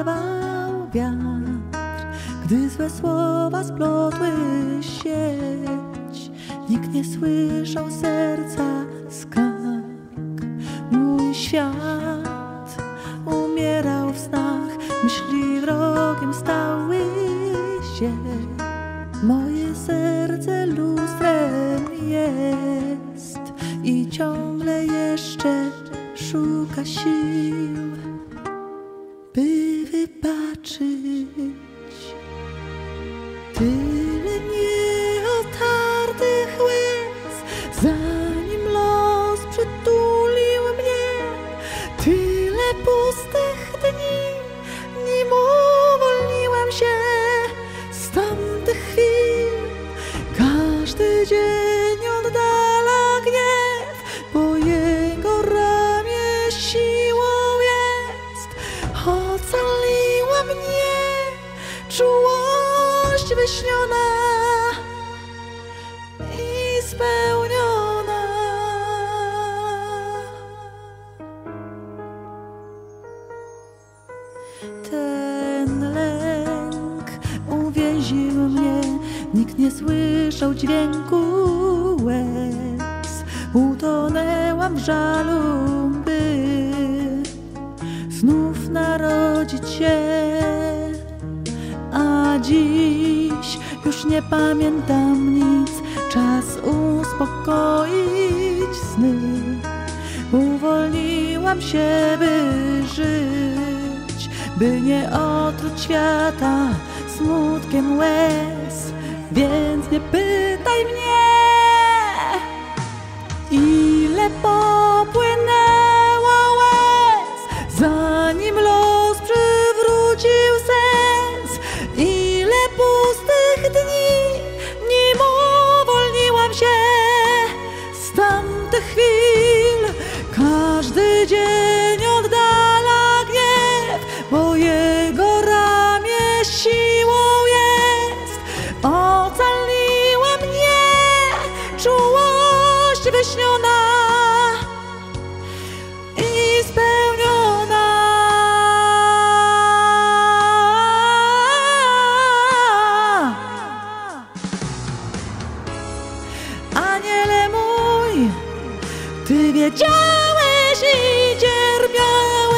zerwał wiatr, gdy złe słowa splotły sieć. Nikt nie słyszał serca skarg. Mój świat umierał w snach, myśli wrogiem stały się. Moje serce lustrem jest i ciągle jeszcze szuka sił, znaczy. Ten lęk uwięził mnie, nikt nie słyszał dźwięku łez. Utonęłam w żalu, by znów narodzić się. A dziś już nie pamiętam nic, czas uspokoić sny. Uwolniłam się, by żyć, by nie otruć świata smutkiem łez. Więc nie pytaj mnie, wyśniona i spełniona. Aniele mój, ty wiedziałeś i cierpiałeś